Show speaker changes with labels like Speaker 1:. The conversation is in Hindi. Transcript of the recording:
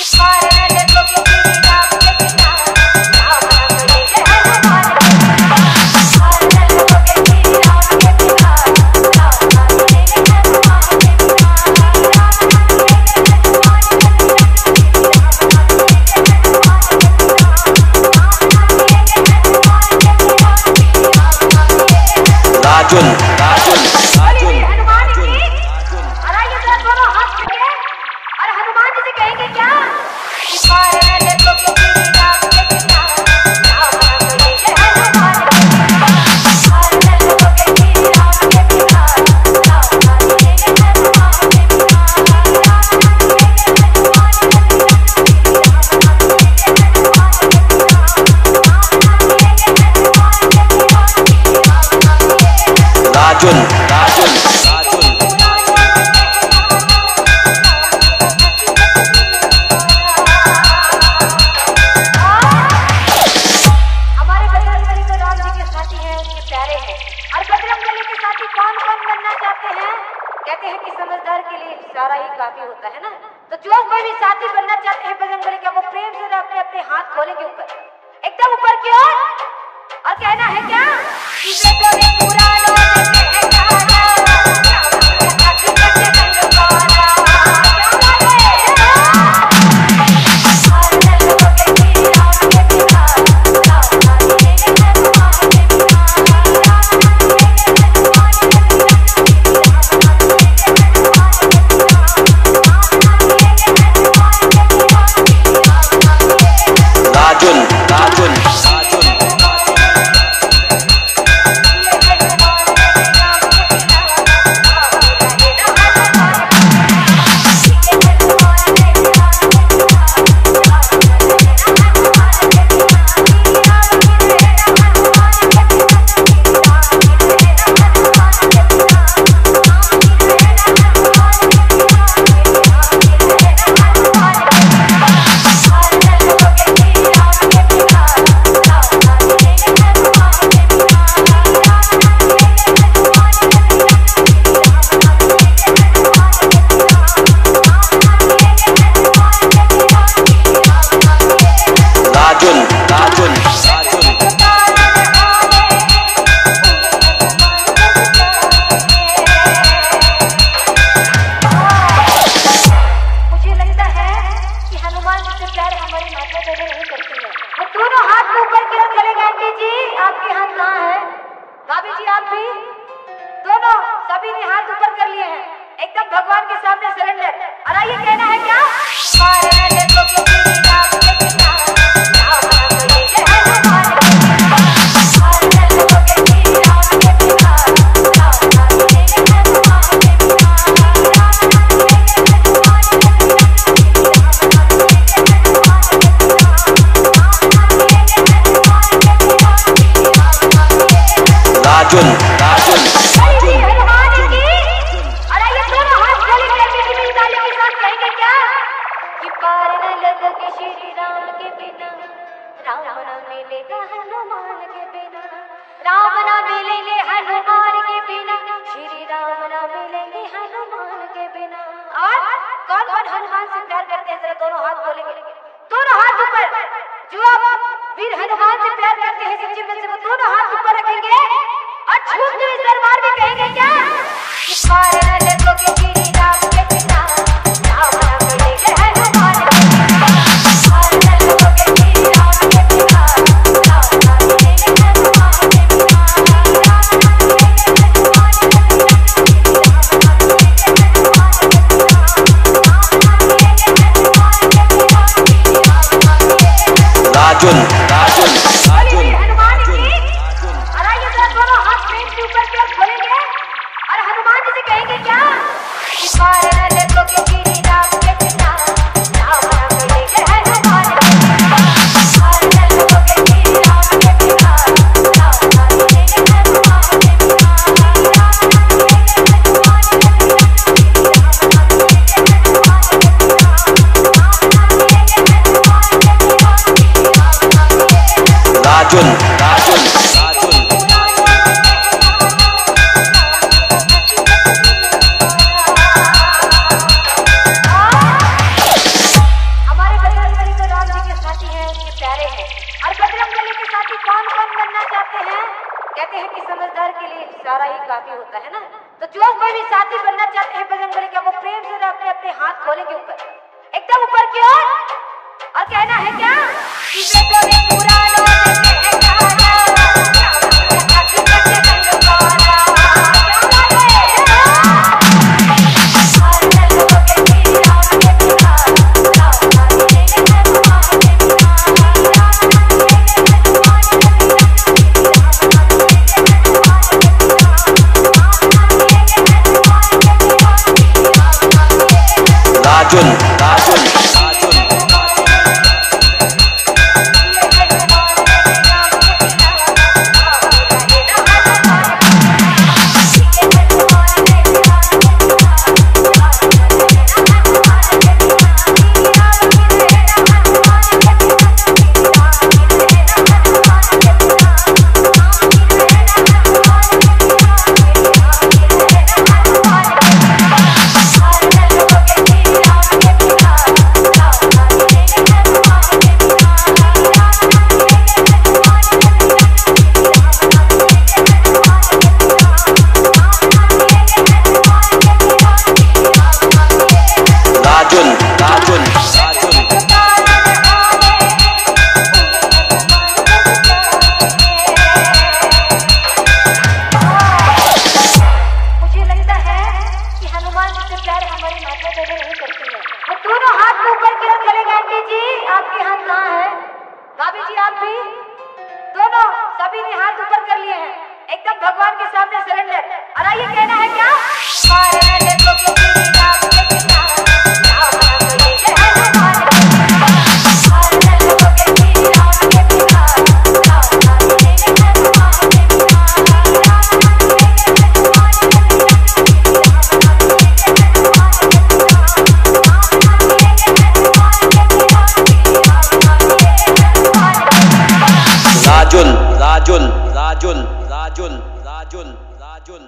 Speaker 1: Para, let go your करेंगे क्या? लिए इशारा ही काफ़ी होता है ना? तो जो कोई भी साथी बनना चाहते हैं बजरंग का, वो प्रेम से अपने अपने हाथ खोलेंगे ऊपर। एकदम ऊपर की ओर। और कहना है क्या? पूरा भगवान के सामने सरेंडर और आइए कहना है क्या? पार न के श्री राम के बिना। राम न मिलेगा हनुमान के बिना। राम न मिलेंगे हनुमान के बिना। श्री राम न मिलेंगे हनुमान के बिना। और कौन कौन हनुमान से प्यार करते हैं? जरा दोनों हाथ बोलेंगे। दोनों हाथ ऊपर। जो आप वीर हनुमान से प्यार करते हैं, सच्ची में से वो दोनों हाथ ऊपर रखेंगे। और झूठ के इस दरबार में कहेंगे क्या? कारण लगो के लगोगे हाथ खोलेंगे ऊपर। एकदम ऊपर की ओर। और कहना है क्या? पूरा
Speaker 2: রাজুন রাজুন রাজুন রাজুন রাজুন